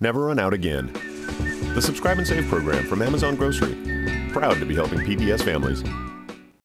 never run out again. The Subscribe and Save program from Amazon Grocery. Proud to be helping PBS families.